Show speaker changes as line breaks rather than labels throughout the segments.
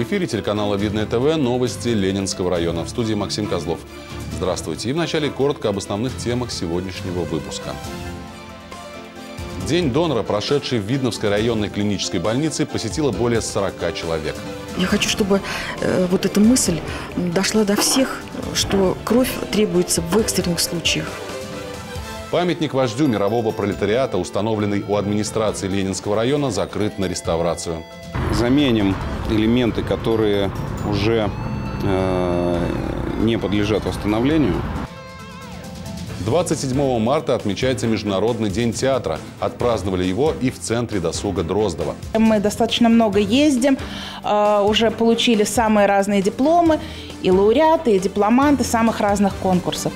В эфире телеканала «Видное ТВ» новости Ленинского района. В студии Максим Козлов. Здравствуйте. И вначале коротко об основных темах сегодняшнего выпуска. День донора, прошедший в Видновской районной клинической больнице, посетило более 40 человек.
Я хочу, чтобы э, вот эта мысль дошла до всех, что кровь требуется в экстренных случаях.
Памятник вождю мирового пролетариата, установленный у администрации Ленинского района, закрыт на реставрацию.
Заменим элементы, которые уже э, не подлежат восстановлению.
27 марта отмечается Международный день театра. Отпраздновали его и в центре досуга Дроздова.
Мы достаточно много ездим, э, уже получили самые разные дипломы, и лауреаты, и дипломанты самых разных конкурсов.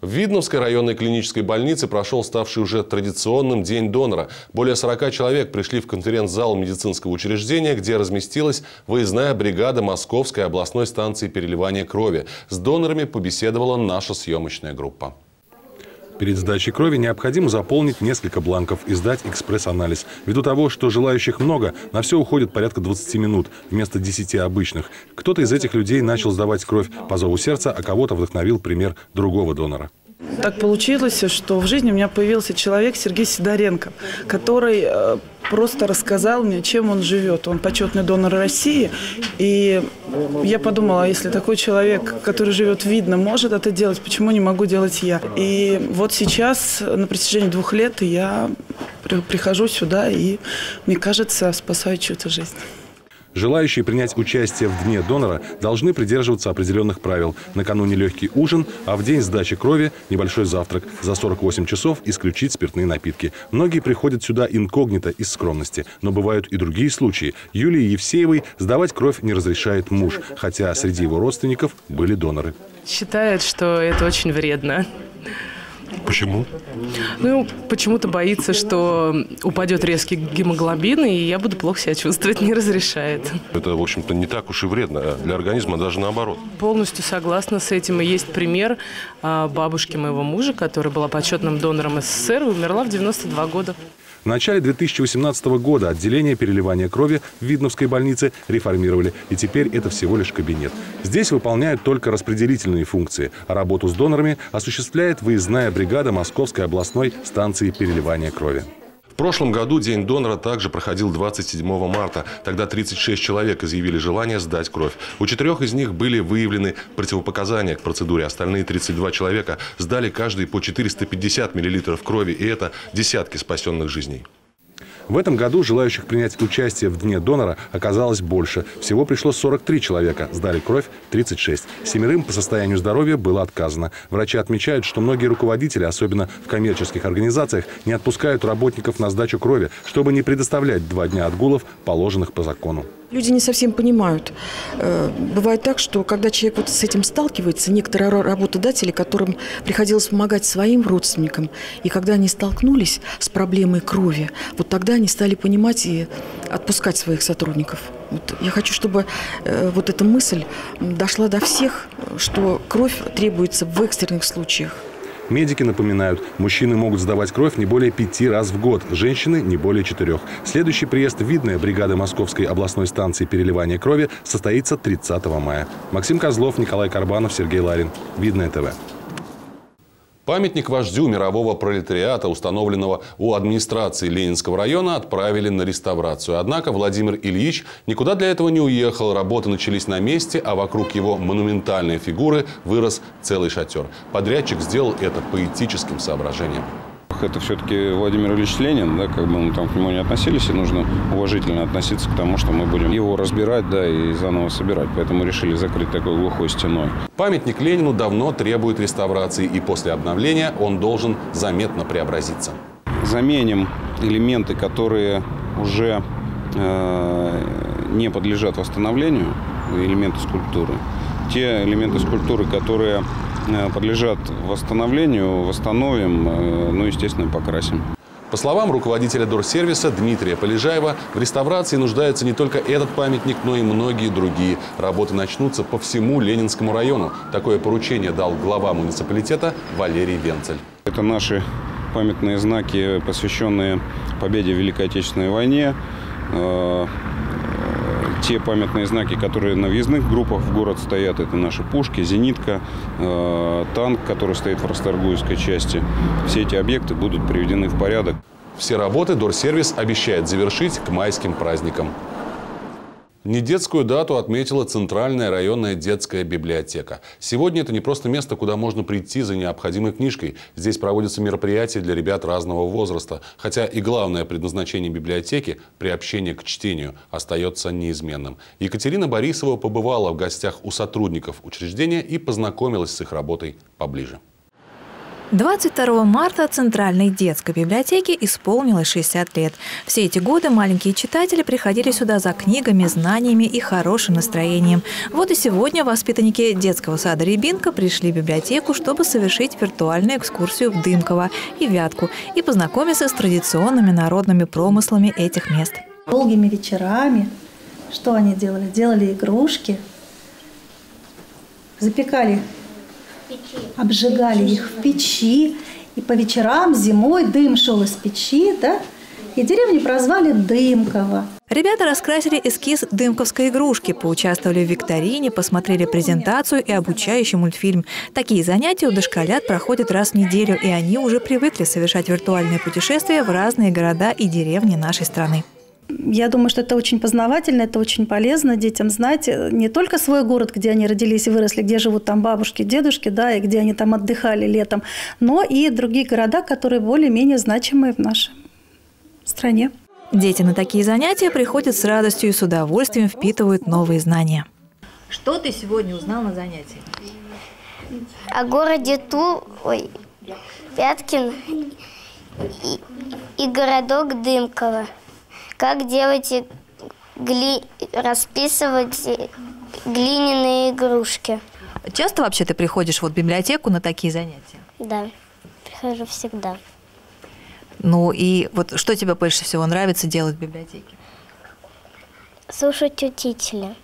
В Видновской районной клинической больнице прошел ставший уже традиционным День донора. Более 40 человек пришли в конференц-зал медицинского учреждения, где разместилась выездная бригада Московской областной станции переливания крови. С донорами побеседовала наша съемочная группа. Перед сдачей крови необходимо заполнить несколько бланков и сдать экспресс-анализ. Ввиду того, что желающих много, на все уходит порядка 20 минут вместо 10 обычных. Кто-то из этих людей начал сдавать кровь по зову сердца, а кого-то вдохновил пример другого донора.
Так получилось, что в жизни у меня появился человек Сергей Сидоренко, который э, просто рассказал мне, чем он живет. Он почетный донор России. И я подумала, а если такой человек, который живет видно, может это делать, почему не могу делать я? И вот сейчас, на протяжении двух лет, я прихожу сюда и, мне кажется, спасаю чью-то жизнь.
Желающие принять участие в Дне донора должны придерживаться определенных правил. Накануне легкий ужин, а в день сдачи крови небольшой завтрак. За 48 часов исключить спиртные напитки. Многие приходят сюда инкогнито из скромности. Но бывают и другие случаи. Юлии Евсеевой сдавать кровь не разрешает муж, хотя среди его родственников были доноры.
Считает, что это очень вредно.
Почему?
Ну, почему-то боится, что упадет резкий гемоглобин, и я буду плохо себя чувствовать, не разрешает.
Это, в общем-то, не так уж и вредно а для организма, даже наоборот.
Полностью согласна с этим. И есть пример а, бабушки моего мужа, которая была почетным донором СССР умерла в 92 года.
В начале 2018 года отделение переливания крови в Видновской больнице реформировали, и теперь это всего лишь кабинет. Здесь выполняют только распределительные функции, а работу с донорами осуществляет выездная бригада Московской областной станции переливания крови. Прошлом году День донора также проходил 27 марта. Тогда 36 человек изъявили желание сдать кровь. У четырех из них были выявлены противопоказания к процедуре. Остальные 32 человека сдали каждый по 450 мл крови. И это десятки спасенных жизней. В этом году желающих принять участие в Дне донора оказалось больше. Всего пришло 43 человека, сдали кровь 36. Семерым по состоянию здоровья было отказано. Врачи отмечают, что многие руководители, особенно в коммерческих организациях, не отпускают работников на сдачу крови, чтобы не предоставлять два дня отгулов, положенных по закону.
Люди не совсем понимают. Э, бывает так, что когда человек вот с этим сталкивается, некоторые работодатели, которым приходилось помогать своим родственникам, и когда они столкнулись с проблемой крови, вот тогда они стали понимать и отпускать своих сотрудников. Вот я хочу, чтобы э, вот эта мысль дошла до всех, что кровь требуется в экстренных случаях.
Медики напоминают, мужчины могут сдавать кровь не более пяти раз в год, женщины не более четырех. Следующий приезд видная бригада Московской областной станции переливания крови состоится 30 мая. Максим Козлов, Николай Карбанов, Сергей Ларин. Видное ТВ. Памятник вождю мирового пролетариата, установленного у администрации Ленинского района, отправили на реставрацию. Однако Владимир Ильич никуда для этого не уехал. Работы начались на месте, а вокруг его монументальной фигуры вырос целый шатер. Подрядчик сделал это по этическим соображениям
это все-таки Владимир Ильич Ленин, да, как бы мы там к нему не относились, и нужно уважительно относиться к тому, что мы будем его разбирать, да, и заново собирать. Поэтому решили закрыть такой глухой стеной.
Памятник Ленину давно требует реставрации, и после обновления он должен заметно преобразиться.
Заменим элементы, которые уже э, не подлежат восстановлению, элементы скульптуры. Те элементы скульптуры, которые подлежат восстановлению, восстановим, э, ну, естественно, покрасим.
По словам руководителя Дорсервиса Дмитрия Полежаева, в реставрации нуждается не только этот памятник, но и многие другие. Работы начнутся по всему Ленинскому району. Такое поручение дал глава муниципалитета Валерий Венцель.
Это наши памятные знаки, посвященные победе в Великой Отечественной войне. Те памятные знаки, которые на въездных группах в город стоят, это наши пушки, зенитка, э, танк, который стоит в Расторгуевской части. Все эти объекты будут приведены в порядок.
Все работы Дорсервис обещает завершить к майским праздникам. Недетскую дату отметила Центральная районная детская библиотека. Сегодня это не просто место, куда можно прийти за необходимой книжкой. Здесь проводятся мероприятия для ребят разного возраста. Хотя и главное предназначение библиотеки – приобщение к чтению – остается неизменным. Екатерина Борисова побывала в гостях у сотрудников учреждения и познакомилась с их работой поближе.
22 марта Центральной детской библиотеке исполнилось 60 лет. Все эти годы маленькие читатели приходили сюда за книгами, знаниями и хорошим настроением. Вот и сегодня воспитанники детского сада «Рябинка» пришли в библиотеку, чтобы совершить виртуальную экскурсию в Дымково и Вятку и познакомиться с традиционными народными промыслами этих мест.
Долгими вечерами что они делали? Делали игрушки, запекали обжигали их в печи, и по вечерам зимой дым шел из печи, да, и деревню прозвали Дымково.
Ребята раскрасили эскиз дымковской игрушки, поучаствовали в викторине, посмотрели презентацию и обучающий мультфильм. Такие занятия у дошколят проходят раз в неделю, и они уже привыкли совершать виртуальные путешествия в разные города и деревни нашей страны.
Я думаю, что это очень познавательно, это очень полезно детям знать э, не только свой город, где они родились и выросли, где живут там бабушки, дедушки, да, и где они там отдыхали летом, но и другие города, которые более-менее значимые в нашей стране.
Дети на такие занятия приходят с радостью и с удовольствием впитывают новые знания.
Что ты сегодня узнал на занятии?
О городе Ту, ой, Пяткин и, и городок Дымково как делать гли... расписывать глиняные игрушки.
Часто вообще ты приходишь вот в библиотеку на такие занятия?
Да, прихожу всегда.
Ну и вот что тебе больше всего нравится делать в библиотеке?
Слушать учителя.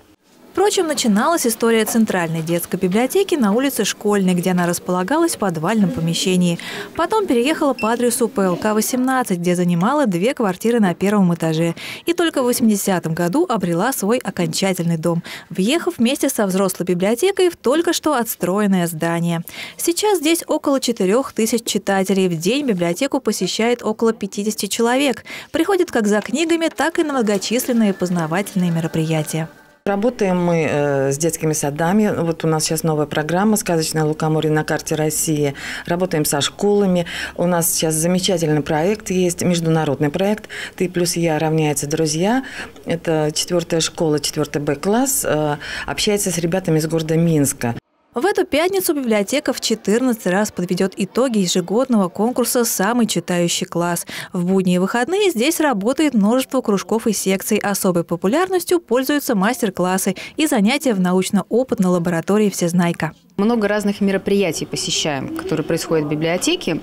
Впрочем, начиналась история Центральной детской библиотеки на улице Школьной, где она располагалась в подвальном помещении. Потом переехала по адресу ПЛК-18, где занимала две квартиры на первом этаже. И только в 80-м году обрела свой окончательный дом, въехав вместе со взрослой библиотекой в только что отстроенное здание. Сейчас здесь около 4 тысяч читателей. В день библиотеку посещает около 50 человек. Приходят как за книгами, так и на многочисленные познавательные мероприятия.
Работаем мы э, с детскими садами. Вот у нас сейчас новая программа «Сказочная Лукоморье на карте России». Работаем со школами. У нас сейчас замечательный проект есть, международный проект «Ты плюс я равняется друзья». Это четвертая школа, четвертый Б-класс. Э, общается с ребятами из города Минска.
В эту пятницу библиотека в 14 раз подведет итоги ежегодного конкурса «Самый читающий класс». В будние и выходные здесь работает множество кружков и секций. Особой популярностью пользуются мастер-классы и занятия в научно-опытной лаборатории «Всезнайка».
Много разных мероприятий посещаем, которые происходят в библиотеке.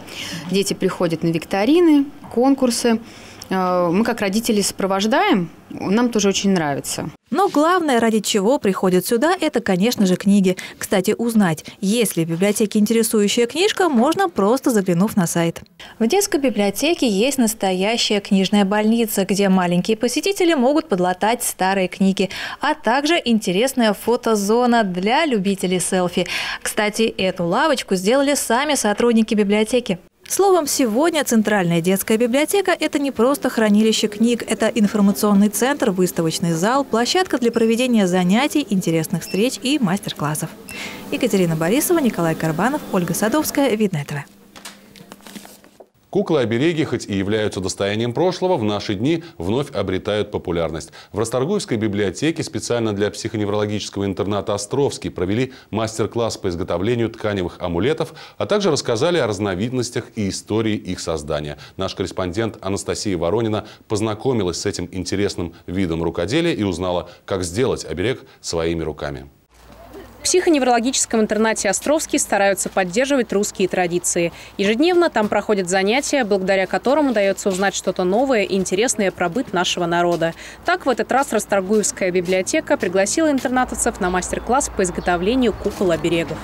Дети приходят на викторины, конкурсы. Э, мы как родители сопровождаем, нам тоже очень нравится.
Но главное, ради чего приходят сюда, это, конечно же, книги. Кстати, узнать, есть ли в библиотеке интересующая книжка, можно просто заглянув на сайт. В детской библиотеке есть настоящая книжная больница, где маленькие посетители могут подлатать старые книги, а также интересная фотозона для любителей селфи. Кстати, эту лавочку сделали сами сотрудники библиотеки. Словом, сегодня Центральная детская библиотека – это не просто хранилище книг, это информационный центр, выставочный зал, площадка для проведения занятий, интересных встреч и мастер-классов. Екатерина Борисова, Николай Карбанов, Ольга Садовская, Видное ТВ.
Куклы-обереги, хоть и являются достоянием прошлого, в наши дни вновь обретают популярность. В Расторгуевской библиотеке специально для психоневрологического интерната «Островский» провели мастер-класс по изготовлению тканевых амулетов, а также рассказали о разновидностях и истории их создания. Наш корреспондент Анастасия Воронина познакомилась с этим интересным видом рукоделия и узнала, как сделать оберег своими руками.
В психоневрологическом интернате «Островский» стараются поддерживать русские традиции. Ежедневно там проходят занятия, благодаря которым удается узнать что-то новое и интересное про быт нашего народа. Так, в этот раз Расторгуевская библиотека пригласила интернатовцев на мастер-класс по изготовлению кукол-оберегов.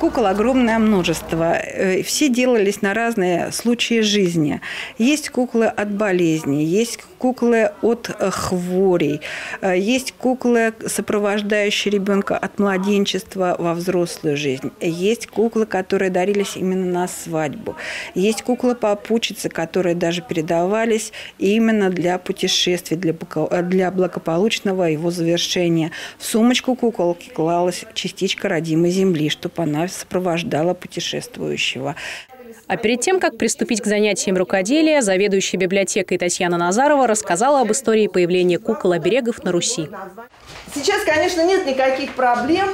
Кукол огромное множество. Э, все делались на разные случаи жизни. Есть куклы от болезни, есть куклы от э, хворей, э, есть куклы, сопровождающие ребенка от младенчества во взрослую жизнь, есть куклы, которые дарились именно на свадьбу, есть куклы попутчицы, которые даже передавались именно для путешествий, для, для благополучного его завершения. В сумочку куколки клалась частичка родимой земли, чтобы она сопровождала путешествующего.
А перед тем, как приступить к занятиям рукоделия, заведующая библиотекой Татьяна Назарова рассказала об истории появления кукол-оберегов на Руси.
Сейчас, конечно, нет никаких проблем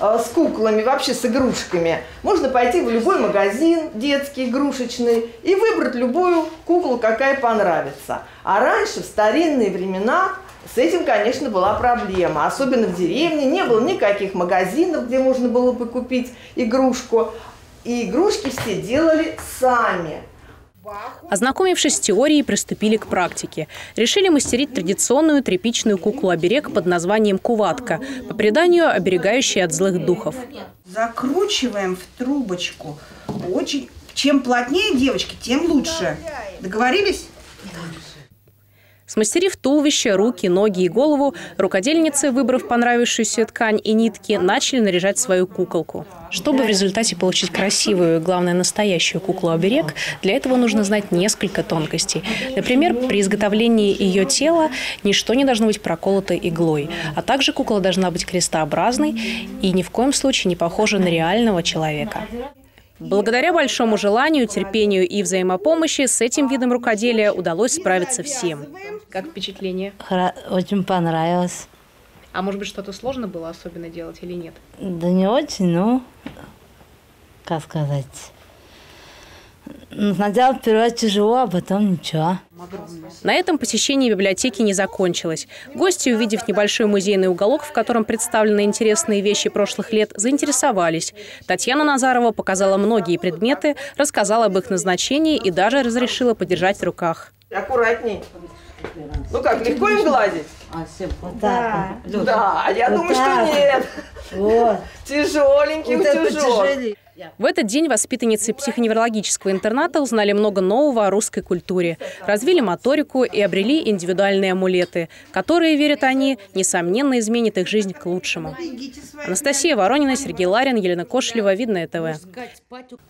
э, с куклами, вообще с игрушками. Можно пойти в любой магазин детский, игрушечный, и выбрать любую куклу, какая понравится. А раньше, в старинные времена, с этим, конечно, была проблема. Особенно в деревне не было никаких магазинов, где можно было бы купить игрушку. И игрушки все делали сами.
Ознакомившись с теорией, приступили к практике. Решили мастерить традиционную тряпичную куклу-оберег под названием куватка, по преданию оберегающая от злых духов.
Закручиваем в трубочку. Очень... Чем плотнее, девочки, тем лучше. Договорились?
Смастерив туловище, руки, ноги и голову, рукодельницы, выбрав понравившуюся ткань и нитки, начали наряжать свою куколку. Чтобы в результате получить красивую, главное, настоящую куклу-оберег, для этого нужно знать несколько тонкостей. Например, при изготовлении ее тела ничто не должно быть проколото иглой, а также кукла должна быть крестообразной и ни в коем случае не похожа на реального человека. Благодаря большому желанию, терпению и взаимопомощи с этим видом рукоделия удалось справиться всем. Как впечатление?
Очень понравилось.
А может быть, что-то сложно было особенно делать или нет?
Да не очень, но, как сказать, Сначала вперед тяжело, а потом ничего.
На этом посещение библиотеки не закончилось. Гости, увидев небольшой музейный уголок, в котором представлены интересные вещи прошлых лет, заинтересовались. Татьяна Назарова показала многие предметы, рассказала об их назначении и даже разрешила подержать в руках.
Аккуратней. Ну как, легко им гладить?
Вот так.
Да, да я вот думаю, так. что нет. Вот. Тяжеленький вот утюжок.
В этот день воспитанницы психоневрологического интерната узнали много нового о русской культуре, развили моторику и обрели индивидуальные амулеты, которые, верят они, несомненно изменят их жизнь к лучшему. Анастасия Воронина, Сергей Ларин, Елена Кошелева, Видное ТВ.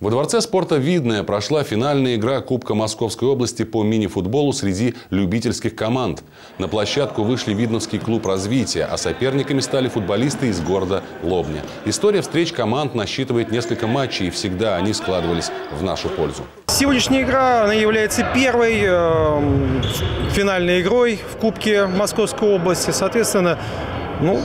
Во Дворце спорта «Видное» прошла финальная игра Кубка Московской области по мини-футболу среди любительских команд. На площадку вышли Видновский клуб развития, а соперниками стали футболисты из города Лобня. История встреч команд насчитывает несколько матчи, и всегда они складывались в нашу пользу.
Сегодняшняя игра она является первой э, финальной игрой в Кубке Московской области. Соответственно, ну,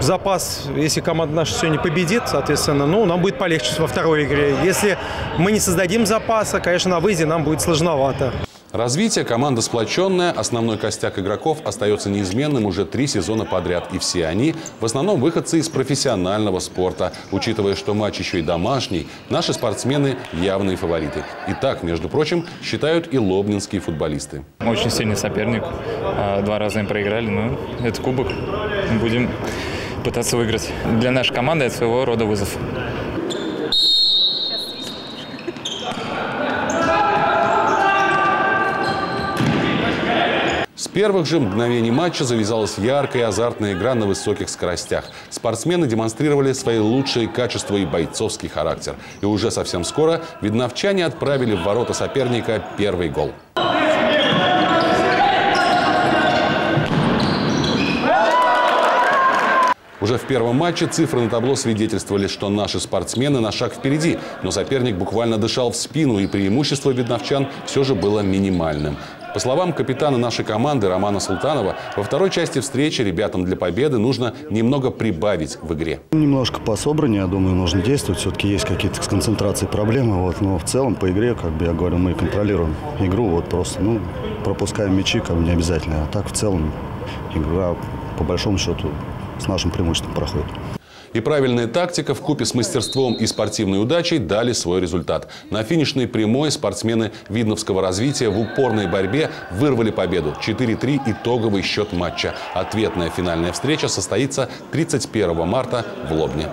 запас, если команда наша сегодня победит, соответственно, ну, нам будет полегче во второй игре. Если мы не создадим запаса, конечно, на выезде нам будет сложновато.
Развитие команда сплоченная, основной костяк игроков остается неизменным уже три сезона подряд. И все они в основном выходцы из профессионального спорта. Учитывая, что матч еще и домашний, наши спортсмены явные фавориты. И так, между прочим, считают и лобнинские футболисты.
Очень сильный соперник. А, два раза им проиграли, но это кубок. Будем пытаться выиграть. Для нашей команды это своего рода вызов.
Первых же мгновений матча завязалась яркая и азартная игра на высоких скоростях. Спортсмены демонстрировали свои лучшие качества и бойцовский характер. И уже совсем скоро видновчане отправили в ворота соперника первый гол. Уже в первом матче цифры на табло свидетельствовали, что наши спортсмены на шаг впереди. Но соперник буквально дышал в спину, и преимущество видновчан все же было минимальным. По словам капитана нашей команды Романа Султанова, во второй части встречи ребятам для победы нужно немного прибавить в игре.
Немножко по собранию, я думаю, нужно действовать. Все-таки есть какие-то с концентрацией проблемы. Вот. Но в целом по игре, как бы я говорю, мы контролируем игру. Вот просто ну, пропускаем мячи, как бы не обязательно. А так в целом игра по большому счету с нашим преимуществом проходит.
И правильная тактика в купе с мастерством и спортивной удачей дали свой результат. На финишной прямой спортсмены Видновского развития в упорной борьбе вырвали победу. 4-3 итоговый счет матча. Ответная финальная встреча состоится 31 марта в Лобне.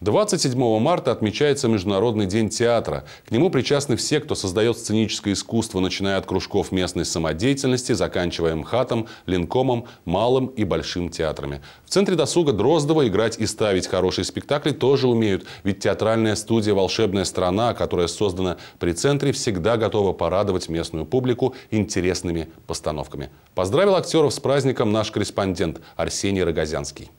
27 марта отмечается Международный день театра. К нему причастны все, кто создает сценическое искусство, начиная от кружков местной самодеятельности, заканчивая МХАТом, Линкомом, Малым и Большим театрами. В Центре досуга Дроздова играть и ставить хорошие спектакли тоже умеют, ведь театральная студия «Волшебная страна», которая создана при Центре, всегда готова порадовать местную публику интересными постановками. Поздравил актеров с праздником наш корреспондент Арсений Рогозянский.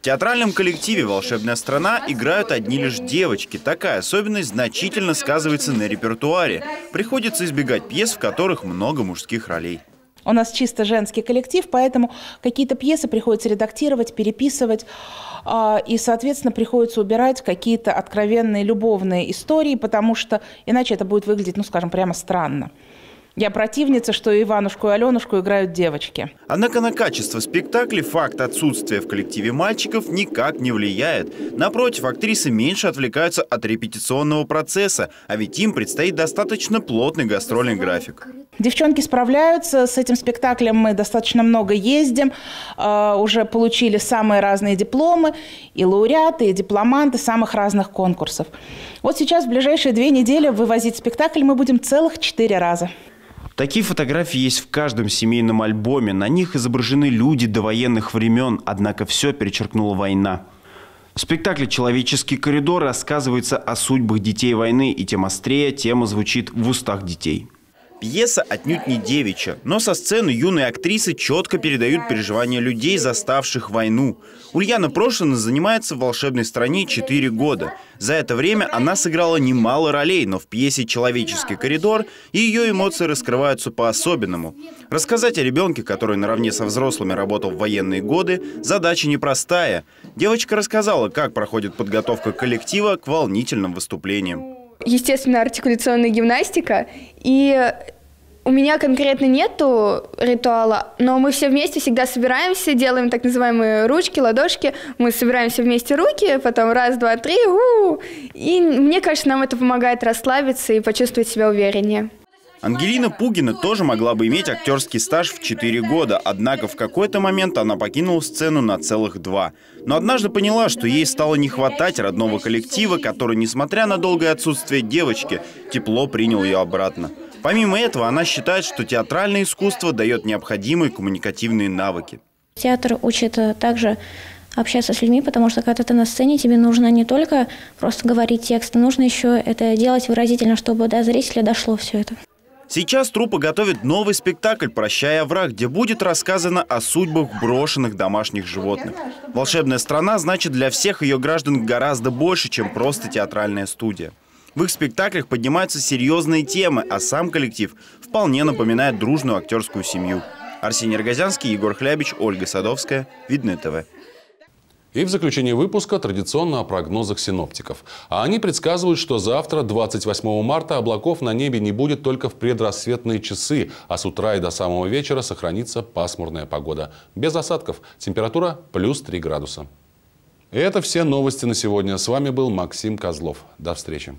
В театральном коллективе «Волшебная страна» играют одни лишь девочки. Такая особенность значительно сказывается на репертуаре. Приходится избегать пьес, в которых много мужских ролей.
У нас чисто женский коллектив, поэтому какие-то пьесы приходится редактировать, переписывать. А, и, соответственно, приходится убирать какие-то откровенные любовные истории, потому что иначе это будет выглядеть, ну, скажем, прямо странно. Я противница, что Иванушку и Аленушку играют девочки.
Однако на качество спектакля факт отсутствия в коллективе мальчиков никак не влияет. Напротив, актрисы меньше отвлекаются от репетиционного процесса, а ведь им предстоит достаточно плотный гастрольный график.
Девчонки справляются, с этим спектаклем мы достаточно много ездим, э, уже получили самые разные дипломы, и лауреаты, и дипломанты самых разных конкурсов. Вот сейчас в ближайшие две недели вывозить спектакль мы будем целых четыре раза.
Такие фотографии есть в каждом семейном альбоме. На них изображены люди до военных времен, однако все перечеркнула война. В спектакле «Человеческий коридор» рассказывается о судьбах детей войны, и тем острее тема звучит в устах детей. Пьеса отнюдь не девичья, но со сцены юные актрисы четко передают переживания людей, заставших войну. Ульяна Прошина занимается в «Волшебной стране» 4 года. За это время она сыграла немало ролей, но в пьесе «Человеческий коридор» ее эмоции раскрываются по-особенному. Рассказать о ребенке, который наравне со взрослыми работал в военные годы, задача непростая. Девочка рассказала, как проходит подготовка коллектива к волнительным выступлениям
естественно, артикуляционная гимнастика. И у меня конкретно нету ритуала, но мы все вместе всегда собираемся, делаем так называемые ручки, ладошки. Мы собираемся вместе руки, потом раз, два, три, у, -у. и мне кажется, нам это помогает расслабиться и почувствовать себя увереннее.
Ангелина Пугина тоже могла бы иметь актерский стаж в 4 года, однако в какой-то момент она покинула сцену на целых два. Но однажды поняла, что ей стало не хватать родного коллектива, который, несмотря на долгое отсутствие девочки, тепло принял ее обратно. Помимо этого, она считает, что театральное искусство дает необходимые коммуникативные навыки.
Театр учит также общаться с людьми, потому что когда ты на сцене, тебе нужно не только просто говорить тексты, нужно еще это делать выразительно, чтобы до зрителя дошло все это.
Сейчас труппа готовит новый спектакль «Прощая враг», где будет рассказано о судьбах брошенных домашних животных. «Волшебная страна» значит для всех ее граждан гораздо больше, чем просто театральная студия. В их спектаклях поднимаются серьезные темы, а сам коллектив вполне напоминает дружную актерскую семью. Арсений Рогозянский, Егор Хлябич, Ольга Садовская. Видное ТВ.
И в заключение выпуска традиционно о прогнозах синоптиков. А они предсказывают, что завтра, 28 марта, облаков на небе не будет только в предрассветные часы, а с утра и до самого вечера сохранится пасмурная погода. Без осадков. Температура плюс 3 градуса. И это все новости на сегодня. С вами был Максим Козлов. До встречи.